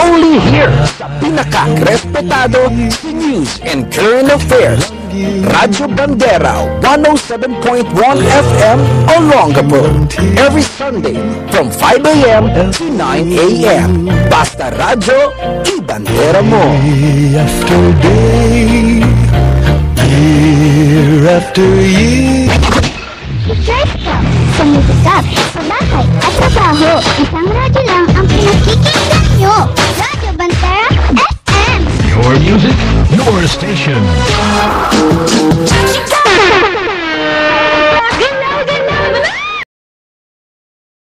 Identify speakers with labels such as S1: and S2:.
S1: only here sa pinaka-respetado news and current affairs. Radyo Bandera 107.1 FM Olongapo. Every Sunday from 5 a.m. to 9 a.m. Basta Radyo, i-bandera mo.
S2: Day after day Year after year
S3: sumibigap, sa bahay at trabaho. Isang radyo lang ang pinakikinggan nyo. Radyo Bantera FM.
S4: Your music, your station.